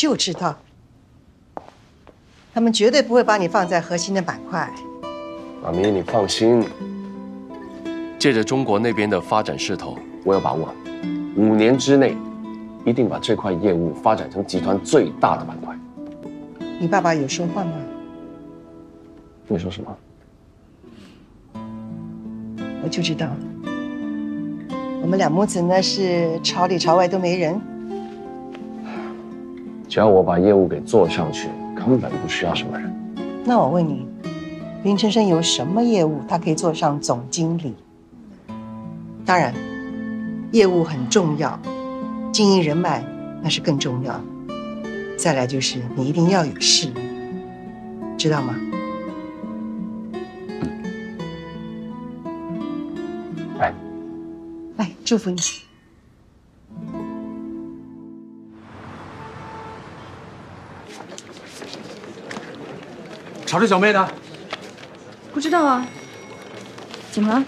就知道，他们绝对不会把你放在核心的板块。妈咪，你放心，借着中国那边的发展势头，我有把握，五年之内一定把这块业务发展成集团最大的板块。你爸爸有说话吗？你说什么？我就知道，我们两母子呢是朝里朝外都没人。只要我把业务给做上去，根本不需要什么人。那我问你，林晨生有什么业务他可以做上总经理？当然，业务很重要，经营人脉那是更重要。再来就是你一定要有事业，知道吗？哎，来，祝福你。茶水小妹呢？不知道啊，怎么了？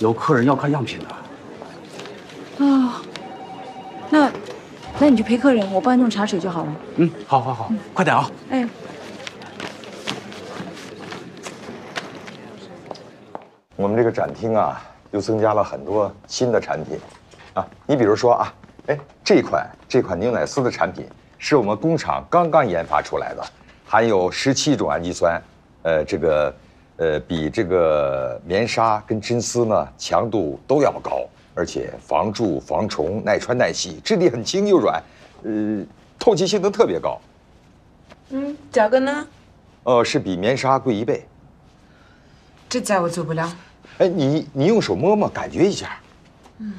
有客人要看样品的。啊，那那你去陪客人，我帮你弄茶水就好了。嗯，好好好，快点啊！哎，我们这个展厅啊，又增加了很多新的产品，啊，你比如说啊，哎，这款这款牛奶丝的产品是我们工厂刚刚研发出来的，含有十七种氨基酸，呃，这个，呃，比这个棉纱跟真丝呢强度都要高，而且防蛀、防虫、耐穿耐洗，质地很轻又软，呃，透气性能特别高，嗯，价格呢？呃，是比棉纱贵一倍。这家我做不了。哎，你你用手摸摸，感觉一下。嗯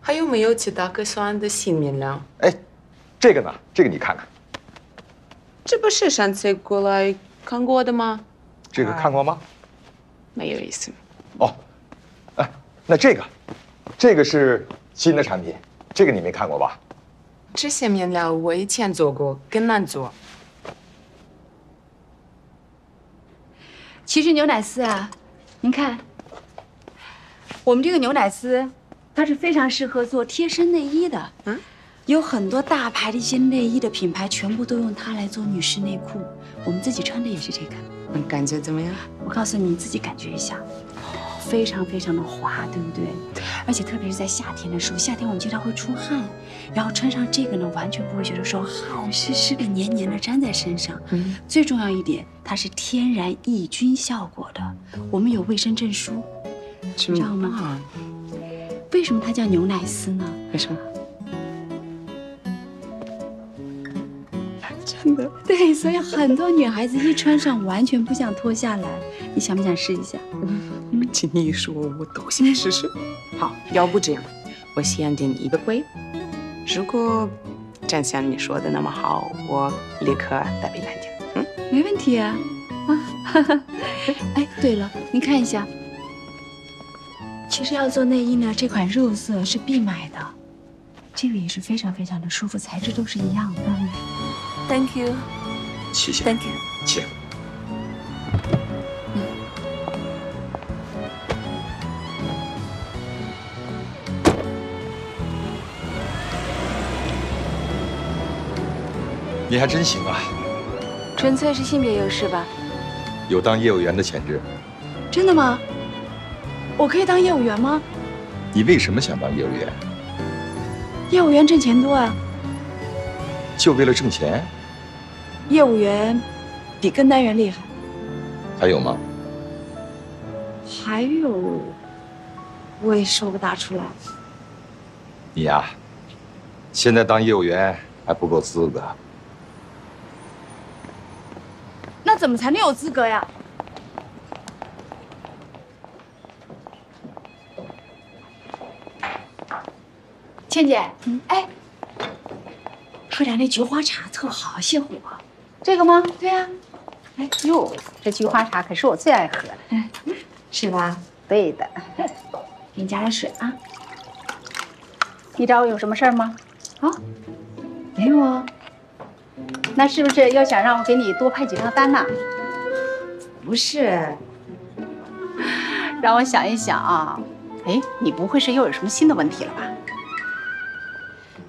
还有没有其他可选的新面料？哎，这个呢？这个你看看，这不是上次过来看过的吗？这个看过吗？没有意思。哦，哎，那这个，这个是新的产品，这个你没看过吧？这些面料我以前做过，更难做。其实牛奶丝啊，您看，我们这个牛奶丝，它是非常适合做贴身内衣的。嗯，有很多大牌的一些内衣的品牌，全部都用它来做女士内裤。我们自己穿的也是这个。嗯，感觉怎么样？我告诉你，你自己感觉一下，非常非常的滑，对不对？而且特别是在夏天的时候，夏天我们经常会出汗，然后穿上这个呢，完全不会觉得说汗湿湿的、黏黏的粘在身上。嗯，最重要一点，它是天然抑菌效果的，我们有卫生证书，知道吗啊？为什么它叫牛奶丝呢？为什么？的？对，所以很多女孩子一穿上完全不想脱下来。你想不想试一下？听你一说，我都想试试。好，要不这样，我先给你一个柜。如果真像你说的那么好，我立刻带给兰姐。嗯，没问题啊。啊，哈哈。哎，对了，您看一下，其实要做内衣呢，这款肉色是必买的，这个也是非常非常的舒服，材质都是一样的。Thank you。谢谢。Thank you。请。你还真行啊，纯粹是性别优势吧？有当业务员的潜质。真的吗？我可以当业务员吗？你为什么想当业务员？业务员挣钱多啊，就为了挣钱？业务员比跟单员厉害。还有吗？还有，我也说不大出来。你呀，现在当业务员还不够资格。那怎么才能有资格呀？倩姐，哎，喝点那菊花茶特好，泻火。这个吗？对呀、哎呦，这菊花茶可是我最爱喝的。是吧？对的，给你加点水啊。你找我有什么事儿吗？啊，没有啊，那是不是要想让我给你多派几张单呢？不是，让我想一想啊。哎，你不会是又有什么新的问题了吧？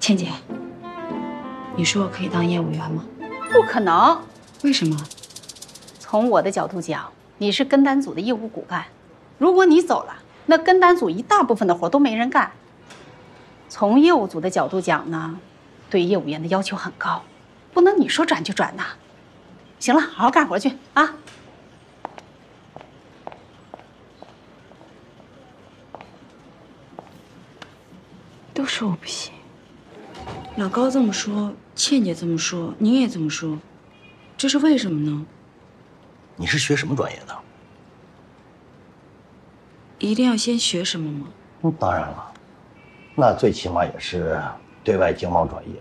倩姐，你说我可以当业务员吗？不可能。为什么？从我的角度讲，你是跟单组的业务骨干，如果你走了，那跟单组一大部分的活都没人干。从业务组的角度讲呢，对业务员的要求很高，不能你说转就转呐。行了，好好干活去啊。都说我不行。老高这么说，倩姐这么说，您也这么说，这是为什么呢？你是学什么专业的？一定要先学什么吗？嗯，当然了，那最起码也是对外经贸专业，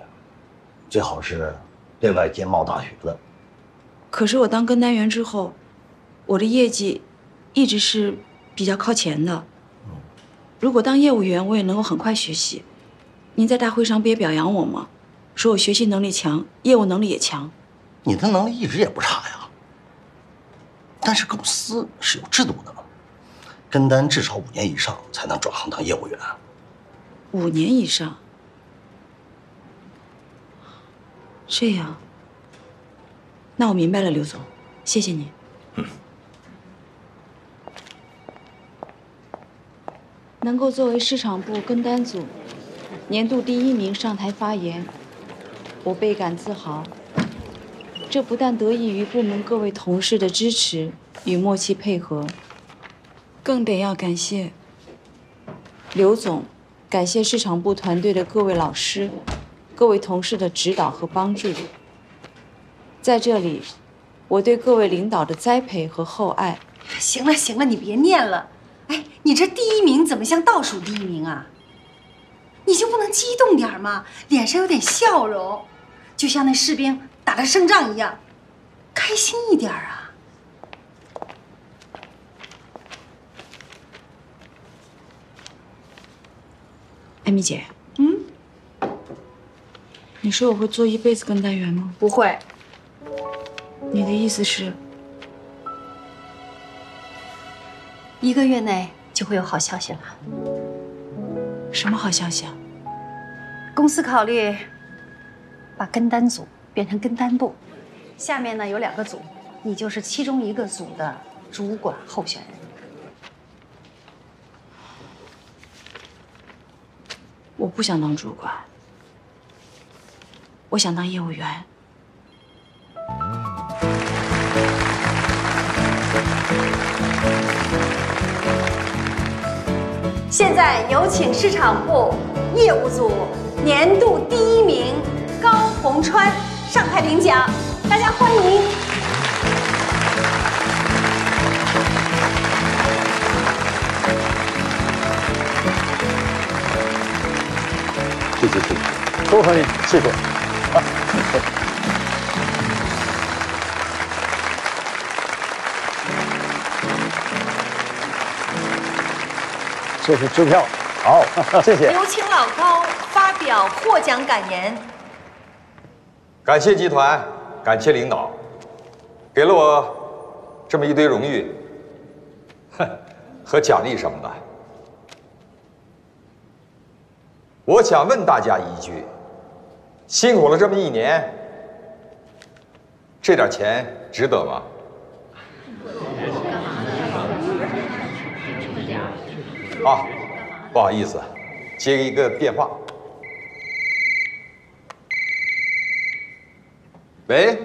最好是对外经贸大学的。可是我当跟单员之后，我的业绩一直是比较靠前的。如果当业务员，我也能够很快学习。您在大会上不也表扬我吗？说我学习能力强，业务能力也强。你的能力一直也不差呀。但是公司是有制度的，跟单至少五年以上才能转行当业务员。五年以上。这样。那我明白了，刘总，谢谢你。能够作为市场部跟单组年度第一名上台发言，我倍感自豪。这不但得益于部门各位同事的支持与默契配合，更得要感谢刘总，感谢市场部团队的各位老师、各位同事的指导和帮助。在这里，我对各位领导的栽培和厚爱。行了行了，你别念了。哎，你这第一名怎么像倒数第一名啊？你就不能激动点吗？脸上有点笑容，就像那士兵打了胜仗一样，开心一点啊！艾米姐，嗯，你说我会做一辈子跟单员吗？不会。你的意思是？一个月内就会有好消息了。什么好消息啊？公司考虑把跟单组变成跟单部，下面呢有两个组，你就是其中一个组的主管候选人。我不想当主管，我想当业务员。现在有请市场部业务组年度第一名高洪川上台领奖，大家欢迎。谢谢谢谢，多欢迎，谢谢。这是支票，好，谢谢。有请老高发表获奖感言。感谢集团，感谢领导，给了我这么一堆荣誉，哼，和奖励什么的。我想问大家一句：辛苦了这么一年，这点钱值得吗？啊，不好意思，接一个电话。喂。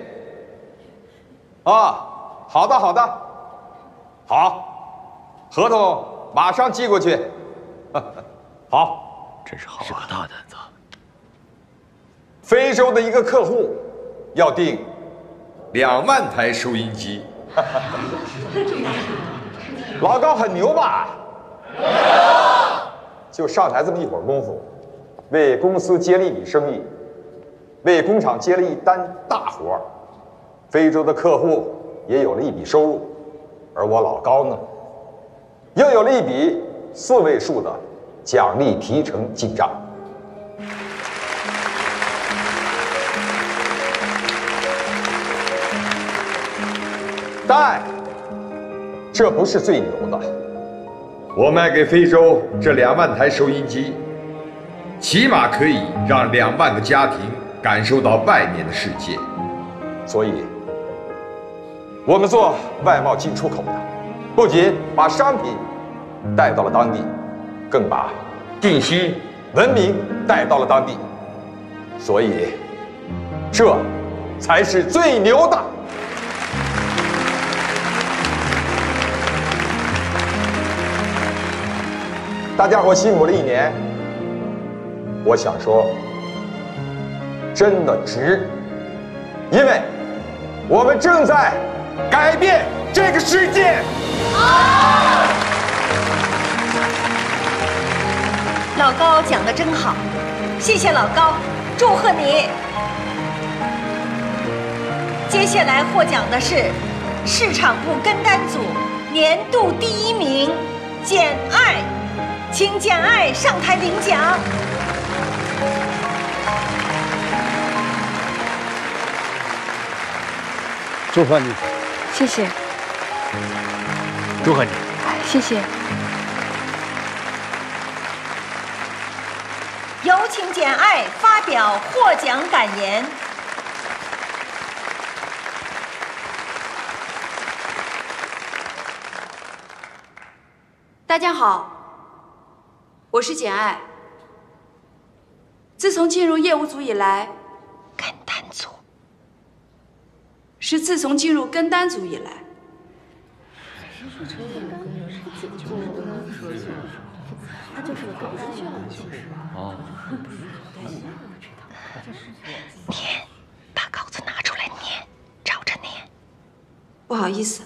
啊，好的，好的，好，合同马上寄过去。好，真是好，是个大胆子。非洲的一个客户要订两万台收音机。老高很牛吧？就上台这么一会儿功夫，为公司接了一笔生意，为工厂接了一单大活儿，非洲的客户也有了一笔收入，而我老高呢，又有了一笔四位数的奖励提成进账。但这不是最牛的。我卖给非洲这两万台收音机，起码可以让两万个家庭感受到外面的世界。所以，我们做外贸进出口的，不仅把商品带到了当地，更把定心文明带到了当地。所以，这才是最牛的。大家伙辛苦了一年，我想说，真的值，因为我们正在改变这个世界。老高讲的真好，谢谢老高，祝贺你。接下来获奖的是市场部跟单组年度第一名简爱。请简爱上台领奖。祝贺你，谢谢，祝贺你。谢谢。有请简爱发表获奖感言。大家好。我是简爱。自从进入业务组以来，跟单组是自从进入跟单组以来，他就是个跟单项哦。念，把稿子拿出来念，照着念。不好意思。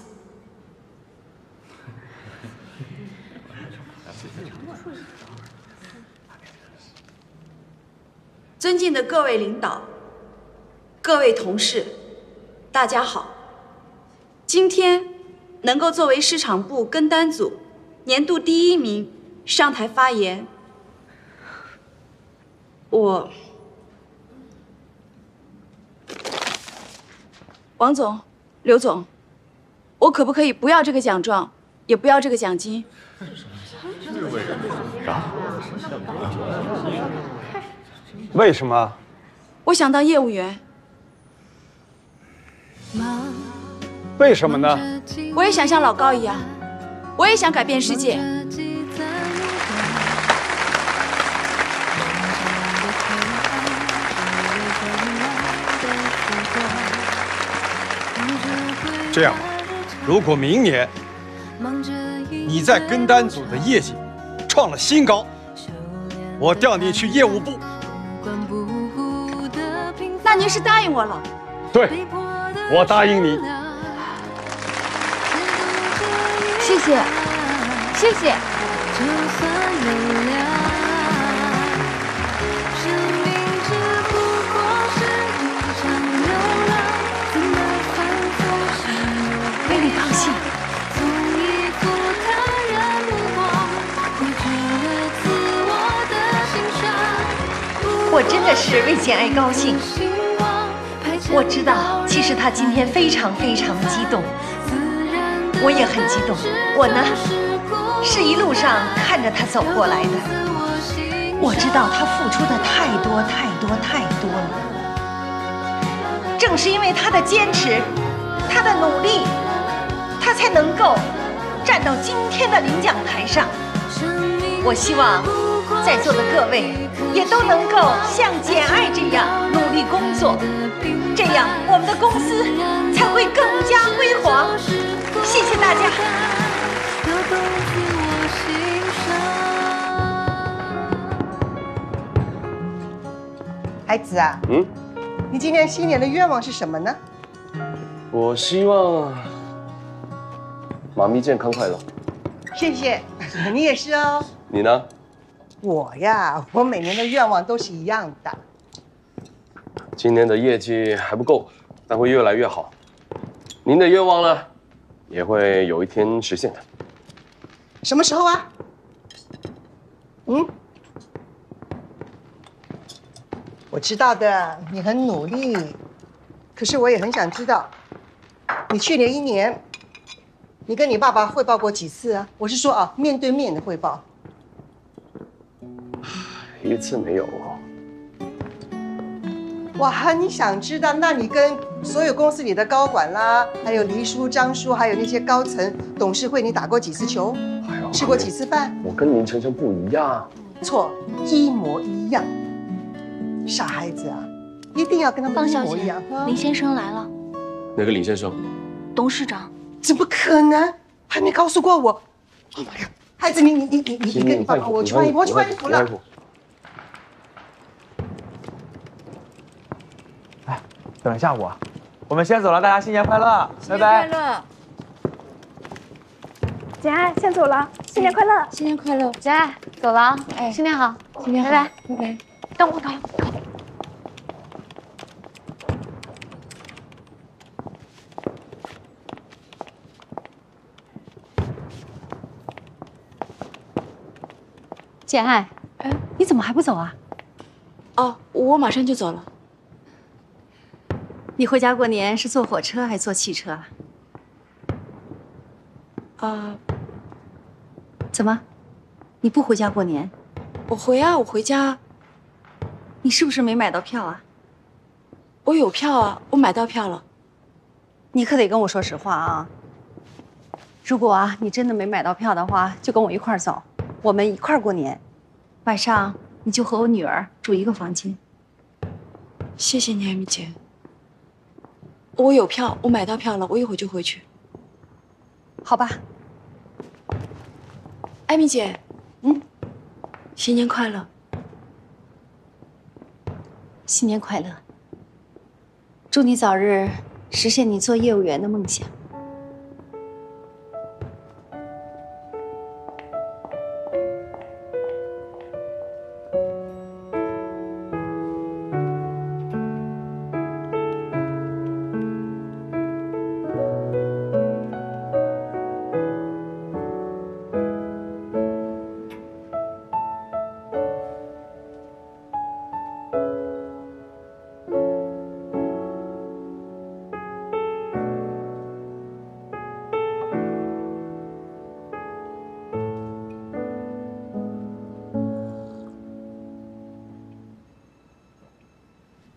尊敬的各位领导、各位同事，大家好！今天能够作为市场部跟单组年度第一名上台发言，我王总、刘总，我可不可以不要这个奖状，也不要这个奖金？为什么？我想当业务员。为什么呢？我也想像老高一样，我也想改变世界。这样吧，如果明年你在跟单组的业绩创了新高，我调你去业务部。那您是答应我了？对，我答应你。谢谢，谢谢。为你高兴。我真的是为简爱高兴。我知道，其实他今天非常非常激动，我也很激动。我呢，是一路上看着他走过来的。我知道他付出的太多太多太多了。正是因为他的坚持，他的努力，他才能够站到今天的领奖台上。我希望在座的各位也都能够像简爱这样努力工作，这样我们的公司才会更加辉煌。谢谢大家。孩子啊，嗯，你今年新年的愿望是什么呢？我希望妈咪健康快乐。谢谢，你也是哦。你呢？我呀，我每年的愿望都是一样的。今年的业绩还不够，但会越来越好。您的愿望呢，也会有一天实现的。什么时候啊？嗯，我知道的，你很努力，可是我也很想知道，你去年一年，你跟你爸爸汇报过几次啊？我是说啊，面对面的汇报。一次没有。我很想知道，那你跟所有公司里的高管啦，还有黎叔、张叔，还有那些高层董事会，你打过几次球？吃过几次饭？我跟林晨晨不一样。错，一模一样。傻孩子啊，一定要跟他们一模一样。林先生来了。哪个林先生？董事长。怎么可能？还没告诉过我。Oh my god！孩子，你你你你你跟你爸爸，我去换衣服，我去换衣服了。等一下我，我们先走了，大家新年快乐，拜拜。快乐。简爱，先走了，新年快乐，新年快乐，简爱，走了啊，哎，新年好，新年好，拜拜，拜拜。等我，等我。简爱，哎，你怎么还不走啊？哦，我马上就走了。你回家过年是坐火车还是坐汽车啊？啊，怎么？你不回家过年？我回啊，我回家。你是不是没买到票啊？我有票啊，我买到票了。你可得跟我说实话啊！如果啊，你真的没买到票的话，就跟我一块儿走，我们一块儿过年。晚上你就和我女儿住一个房间。谢谢你，艾米姐。我有票，我买到票了，我一会儿就回去。好吧。艾米姐，嗯，新年快乐！新年快乐！祝你早日实现你做业务员的梦想。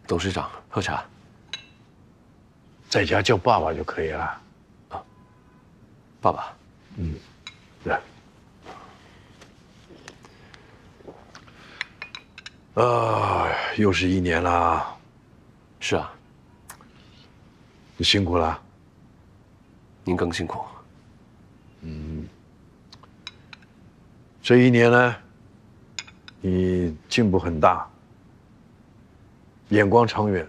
董事长，喝茶。在家叫爸爸就可以了。啊，爸爸。嗯，对。啊，又是一年了。是啊。你辛苦了。您更辛苦。嗯。这一年呢，你进步很大。眼光长远，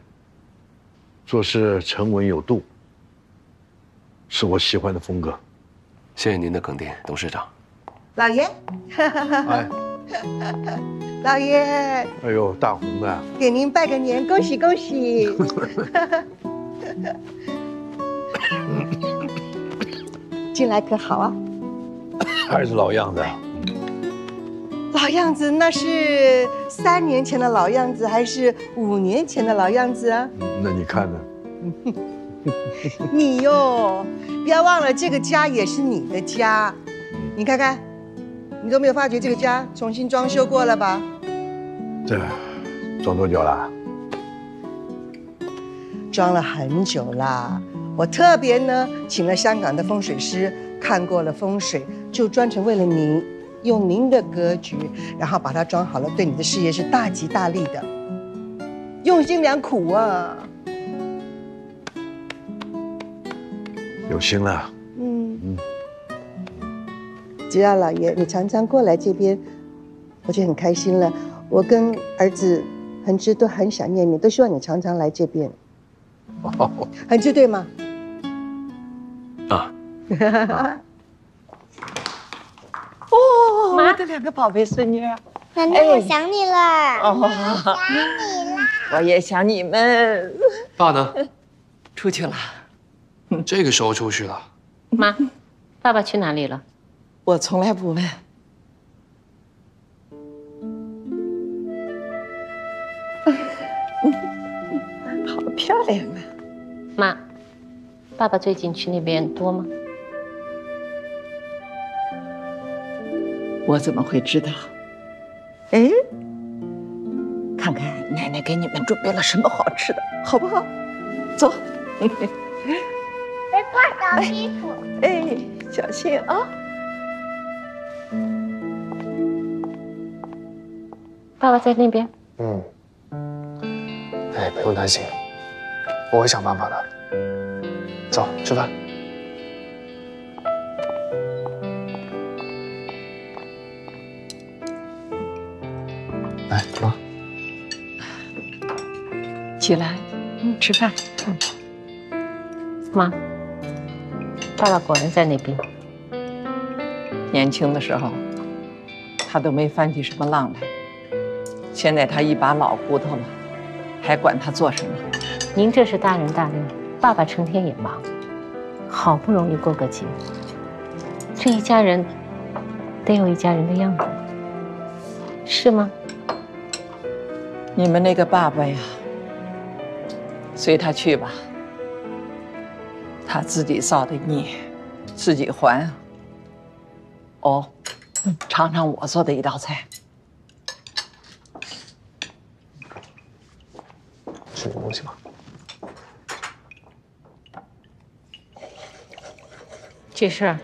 做事沉稳有度，是我喜欢的风格。谢谢您的肯定，董事长。老爷，哎，老爷，哎呦，大红的！给您拜个年，恭喜恭喜！进来可好啊？还是老样子。老样子，那是三年前的老样子，还是五年前的老样子啊？那你看呢？你哟，不要忘了，这个家也是你的家。你看看，你都没有发觉这个家重新装修过了吧？这装多久了？装了很久啦。我特别呢，请了香港的风水师看过了风水，就专程为了你。用您的格局，然后把它装好了，对你的事业是大吉大利的。用心良苦啊。有心了。嗯嗯。只要老爷你常常过来这边，我就很开心了。我跟儿子恒之都很想念你，都希望你常常来这边。哦，恒之对吗？啊。哦，我的两个宝贝孙女。奶奶，我想你了。哦，想你了。我也想你们。爸呢？出去了。这个时候出去了。妈，爸爸去哪里了？我从来不问。好漂亮啊！妈，爸爸最近去那边多吗？我怎么会知道？哎，看看奶奶给你们准备了什么好吃的，好不好？走。别挂到衣服。哎，小心啊！爸爸在那边。嗯。哎，不用担心，我会想办法的。走，吃饭。起来，嗯，吃饭。嗯。妈，爸爸果然在那边。年轻的时候，他都没翻起什么浪来。现在他一把老骨头了，还管他做什么？您这是大人大量，爸爸成天也忙，好不容易过个节，这一家人得有一家人的样子，是吗？你们那个爸爸呀，随他去吧。他自己造的孽，自己还。哦，尝尝我做的一道菜。吃点东西吧。这事儿，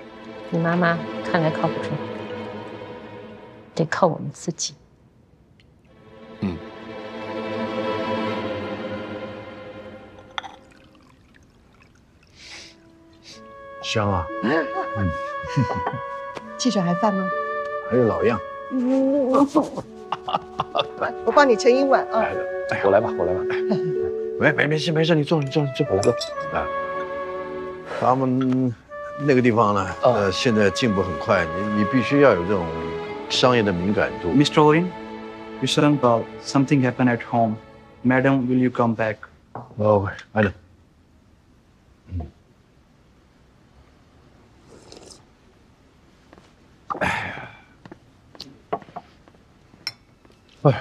你妈妈看来靠不住，得靠我们自己。香啊！嗯。汽水还饭吗？还是老样。我帮你盛一碗啊。哎，我来吧，我来吧。没没没事没事，你坐你坐你坐，我来坐。啊，他们那个地方呢，呃，现在进步很快，你你必须要有这种商业的敏感度。Mr. Lin, you said about something happened at home. Madam, will you come back? Oh, I know. 哎呀，哎呀，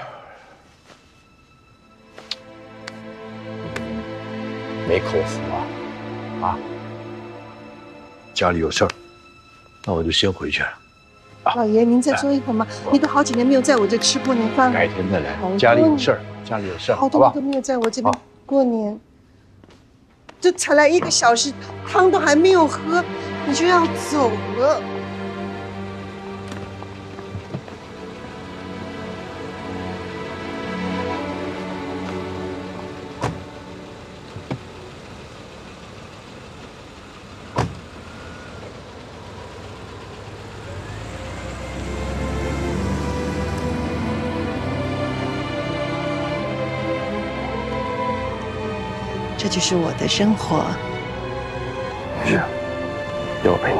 没口福啊！啊，家里有事儿，那我就先回去了。老爷，您再坐一会儿嘛，你都好几年没有在我这吃过年饭了。改天再来，家里有事儿，家里有事儿，好多年都没有在我这边过年，这才来一个小时，汤都还没有喝，你就要走了。这就是我的生活。是，有我陪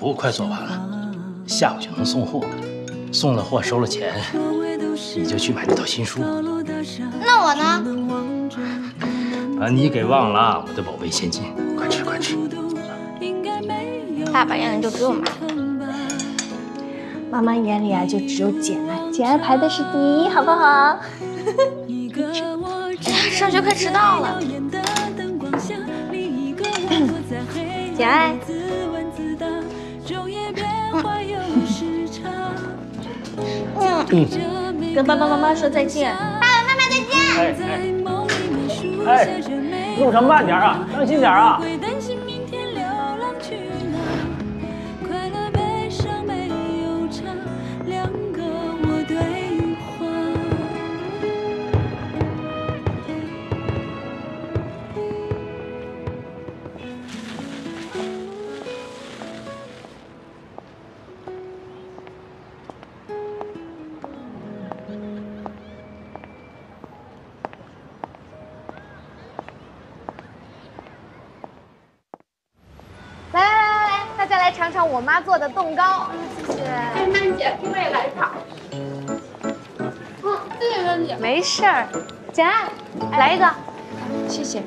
服快做完了，下午就能送货了。送了货，收了钱，你就去买那套新书。那我呢？把你给忘了，我的宝贝千金，快吃快吃。爸爸眼里就只有妈。妈妈眼里啊，就只有简爱，简爱排的是第一，好不好？上学快迟到了。简爱，嗯，跟爸爸妈妈说再见。爸爸妈妈再见。哎哎，路上慢点啊，当心点啊。事儿，简爱，来一个。谢谢。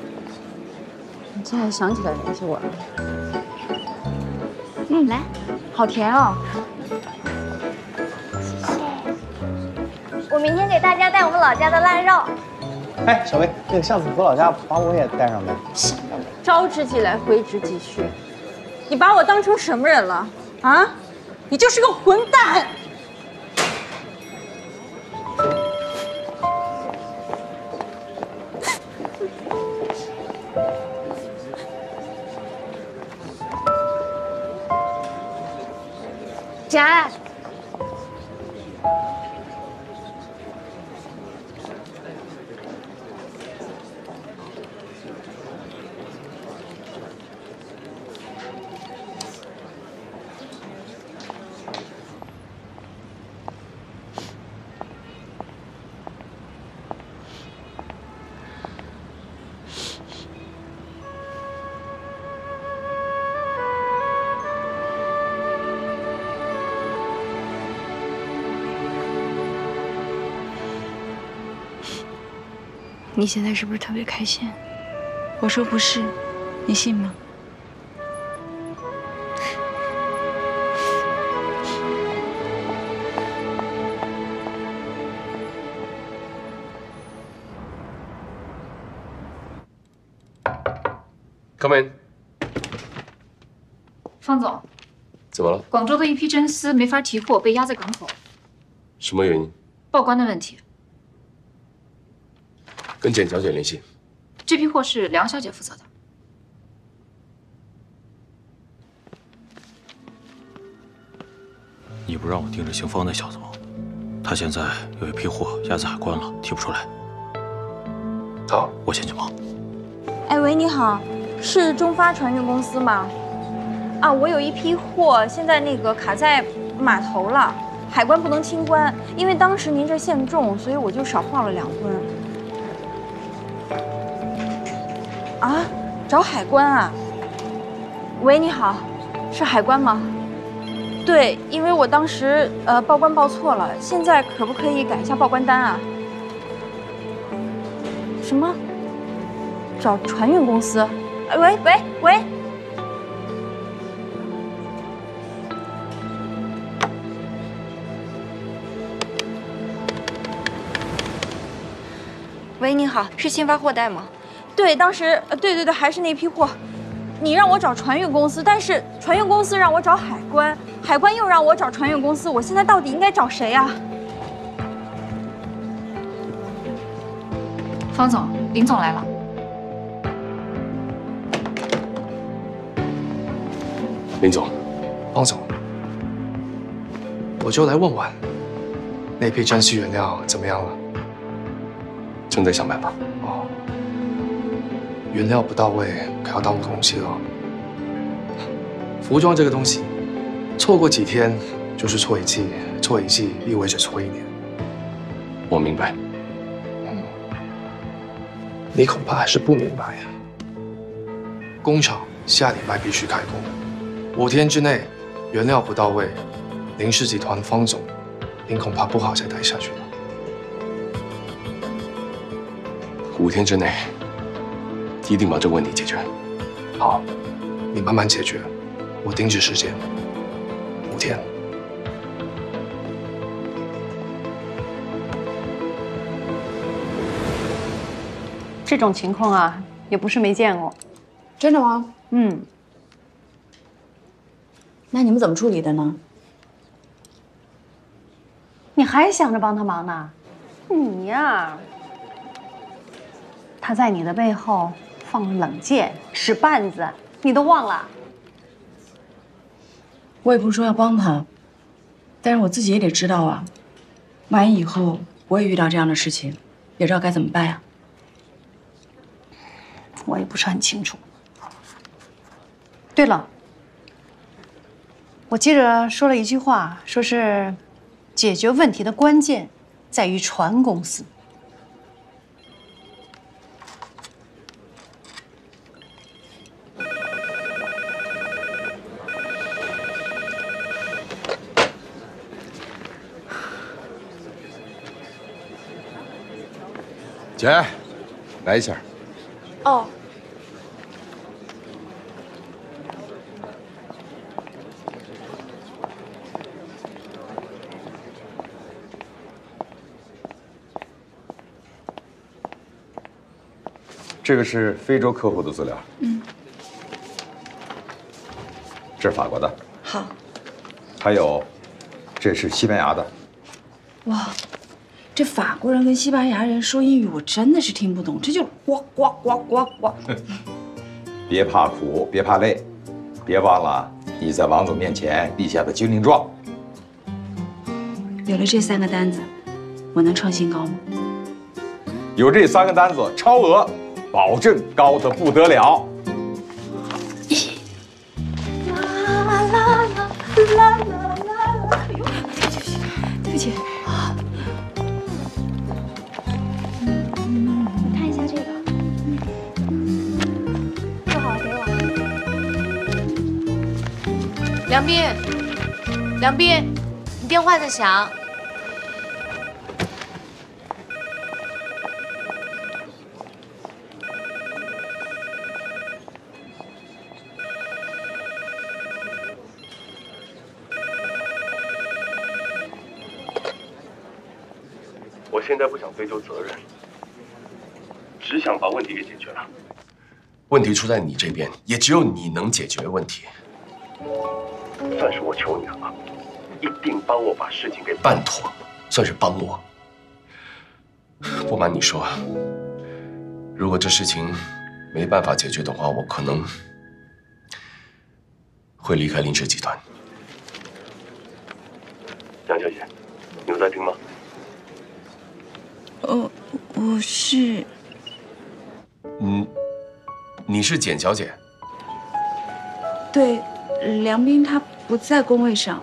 你这还想起来联系我了？嗯，来，好甜哦。谢谢我明天给大家带我们老家的腊肉。哎，小薇，那个下次回老家把我也带上呗。招之即来，挥之即去。你把我当成什么人了？啊？你就是个混蛋！简爱，你现在是不是特别开心？我说不是，你信吗？Come in，方总，怎么了？广州的一批真丝没法提货，被压在港口，什么原因？报关的问题。跟简小姐联系。这批货是梁小姐负责的。你不让我盯着姓方那小子吗？他现在有一批货压在海关了，提不出来。好，我先去忙。哎喂，你好，是中发船运公司吗？啊，我有一批货，现在那个卡在码头了，海关不能清关，因为当时您这限重，所以我就少报了两吨。啊，找海关啊？喂，你好，是海关吗？对，因为我当时呃报关报错了，现在可不可以改一下报关单啊？什么？找船运公司？哎，喂喂喂！喂，你好，是新发货代吗？对，当时呃，对对对，还是那批货。你让我找船运公司，但是船运公司让我找海关，海关又让我找船运公司，我现在到底应该找谁呀？方总，林总来了。林总，方总，我就来问问，那批真丝原料怎么样了？正在想办法。哦，原料不到位，可要耽误东西了。服装这个东西，错过几天就是错一季，错一季意味着错一年。我明白。你恐怕还是不明白呀。工厂下礼拜必须开工，五天之内原料不到位，林氏集团方总，您恐怕不好再待下去了。五天之内，一定把这个问题解决。好，你慢慢解决，我定制时间，五天。这种情况啊，也不是没见过。真的吗？嗯，那你们怎么处理的呢？你还想着帮他忙呢？你呀，他在你的背后放冷箭、使绊子，你都忘了？我也不是说要帮他，但是我自己也得知道啊，万一以后我也遇到这样的事情，也知道该怎么办呀。我也不是很清楚。对了，我记着说了一句话，说是解决问题的关键在于船公司。姐，来一下。哦，这个是非洲客户的资料，嗯，这是法国的，好。还有，这是西班牙的。哇，这法国人跟西班牙人说英语，我真的是听不懂，这就呱呱呱呱呱。别怕苦，别怕累，别忘了你在王总面前立下的军令状。有了这三个单子，我能创新高吗？有这三个单子，超额，保证高的不得了。啦啦啦啦啦啦！梁斌，梁斌，你电话在响。我现在不想追究责任，只想把问题给解决了。问题出在你这边，也只有你能解决问题。算是我求你了，一定帮我把事情给办妥，算是帮我。不瞒你说，如果这事情没办法解决的话，我可能会离开林氏集团。杨小姐，你有在听吗？哦，我是，嗯，你是简小姐。对，梁斌他不在工位上。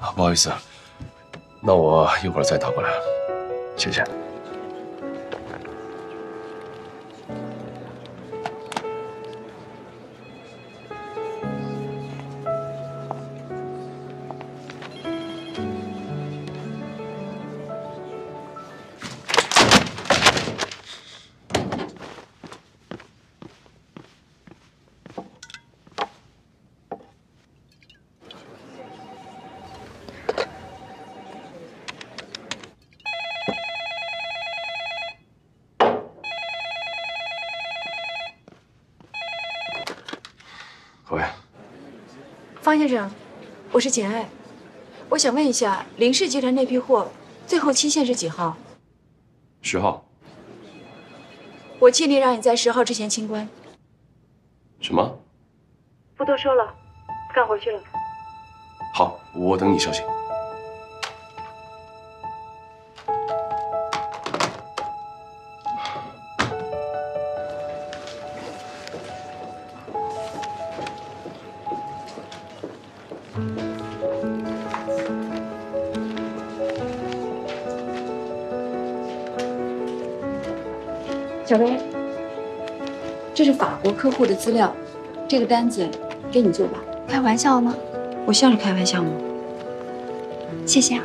啊，不好意思，那我一会儿再打过来，谢谢。先生，我是简爱，我想问一下，林氏集团那批货最后期限是几号？十号。我尽力让你在十号之前清关。什么？不多说了，干活去了。好，我等你消息。小薇，这是法国客户的资料，这个单子给你做吧。开玩笑呢？我像是开玩笑吗？谢谢啊。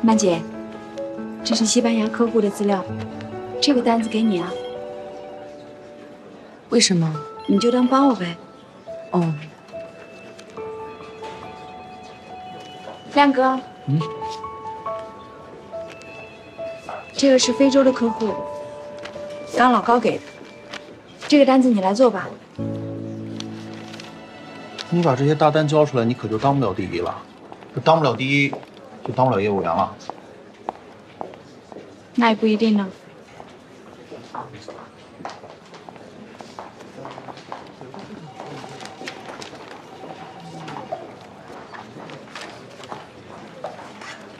曼姐，这是西班牙客户的资料，这个单子给你啊。为什么？你就当帮我呗。哦，亮哥，嗯，这个是非洲的客户，刚老高给的。这个单子你来做吧。你把这些大单交出来，你可就当不了第一了。这当不了第一，就当不了业务员了。那也不一定呢。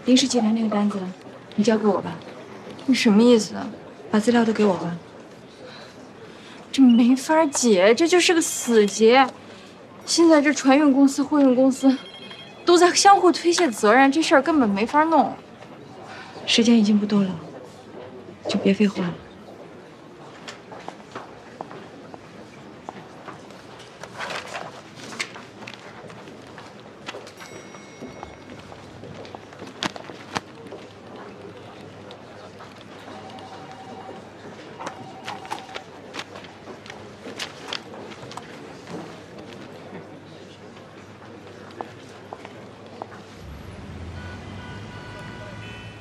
林氏集团那个单子，你交给我吧。你什么意思？把资料都给我吧。这没法解，这就是个死结。现在这船运公司、货运公司都在相互推卸责任，这事儿根本没法弄。时间已经不多了，就别废话了。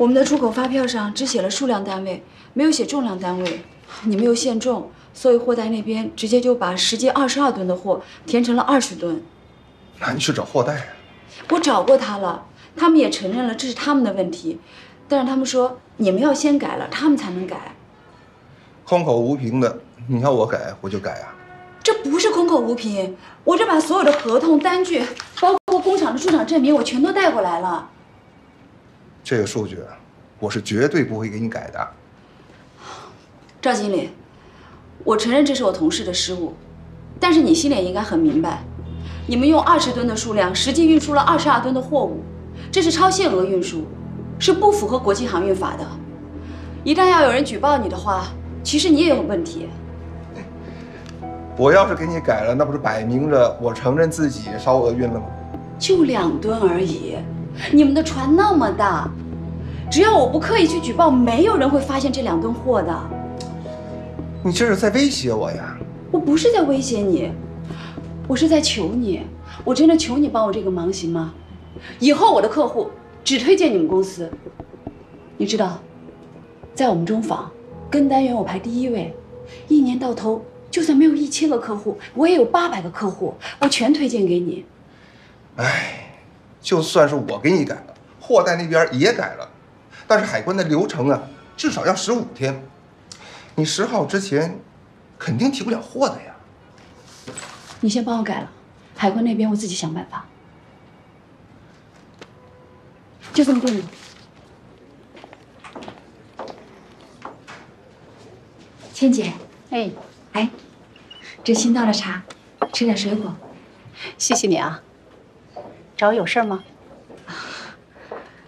我们的出口发票上只写了数量单位，没有写重量单位。你没有限重，所以货代那边直接就把实际二十二吨的货填成了二十吨。那你去找货代啊？我找过他了，他们也承认了这是他们的问题，但是他们说你们要先改了，他们才能改。空口无凭的，你要我改我就改啊。这不是空口无凭，我这把所有的合同、单据，包括工厂的出厂证明，我全都带过来了。这个数据，我是绝对不会给你改的。赵经理，我承认这是我同事的失误，但是你心里应该很明白，你们用二十吨的数量，实际运输了二十二吨的货物，这是超限额运输，是不符合国际航运法的。一旦要有人举报你的话，其实你也有问题。我要是给你改了，那不是摆明着我承认自己超额运了吗？就两吨而已，你们的船那么大，只要我不刻意去举报，没有人会发现这两吨货的。你这是在威胁我呀？我不是在威胁你，我是在求你，我真的求你帮我这个忙，行吗？以后我的客户只推荐你们公司。你知道，在我们中纺，跟单员我排第一位，一年到头就算没有一千个客户，我也有八百个客户，我全推荐给你。哎，就算是我给你改了，货代那边也改了，但是海关的流程啊，至少要十五天。你十号之前肯定提不了货的呀。你先帮我改了，海关那边我自己想办法。就这么定了。倩姐，哎，哎，这新倒的茶，吃点水果。谢谢你啊。找我有事吗？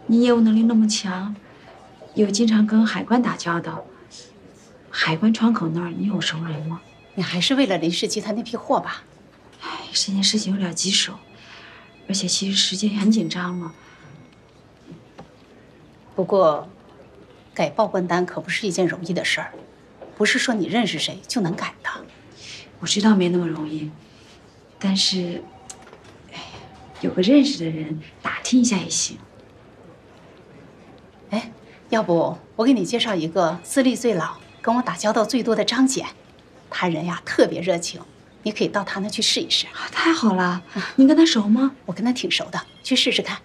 你业务能力那么强，又经常跟海关打交道，海关窗口那儿你有熟人吗？你还是为了林氏集团那批货吧？哎，这件事情有点棘手，而且其实时间也很紧张了。不过，改报关单可不是一件容易的事儿，不是说你认识谁就能改的。我知道没那么容易，但是，有个认识的人打听一下也行。哎，要不我给你介绍一个资历最老、跟我打交道最多的张姐，她人呀特别热情，你可以到她那去试一试。太好了，你跟她熟吗？我跟她挺熟的，去试试看。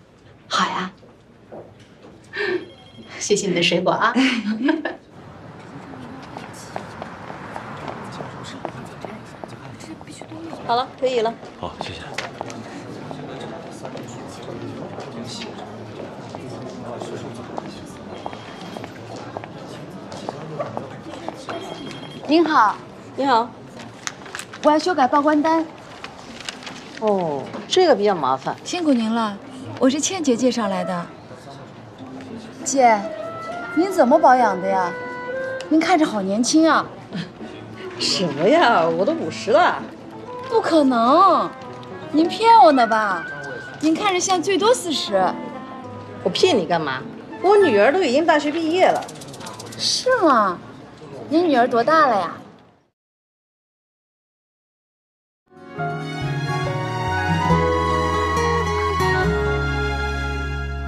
好呀。谢谢你的水果啊。好了，可以了。好，谢谢。您好，你好。我要修改报关单。哦，这个比较麻烦。辛苦您了，我是倩姐介绍来的。姐，您怎么保养的呀？您看着好年轻啊！什么呀，我都五十了。不可能，您骗我呢吧？您看着像最多四十。我骗你干嘛？我女儿都已经大学毕业了。是吗？您女儿多大了呀？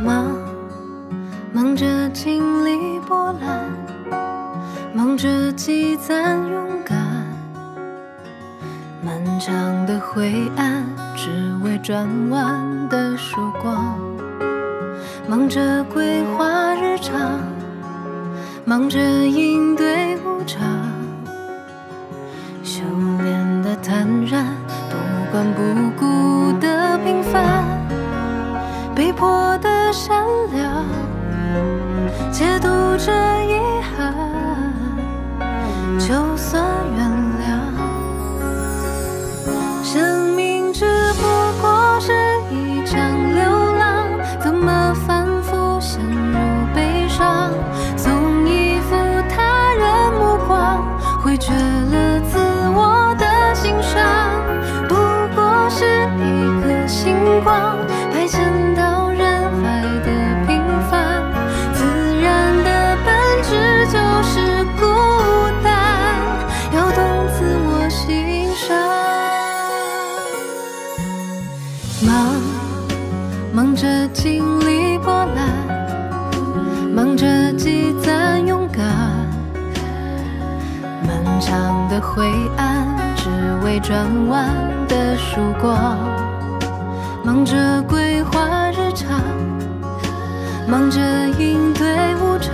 忙，忙着经历波澜，忙着积攒勇敢。漫长的灰暗，只为转弯的曙光。忙着规划日常，忙着应对无常。修炼的坦然，不管不顾的平凡。被迫的善良，解读着遗憾，就算灰暗，只为转弯的曙光。忙着规划日常，忙着应对无常，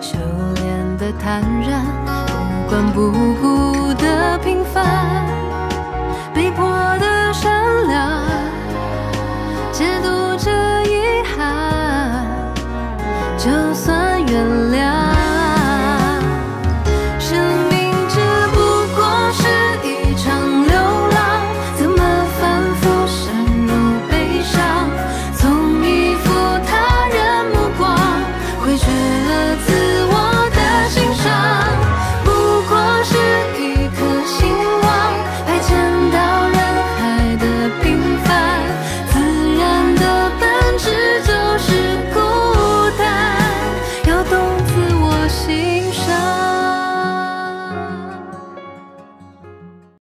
修炼的坦然，不管不顾的平凡，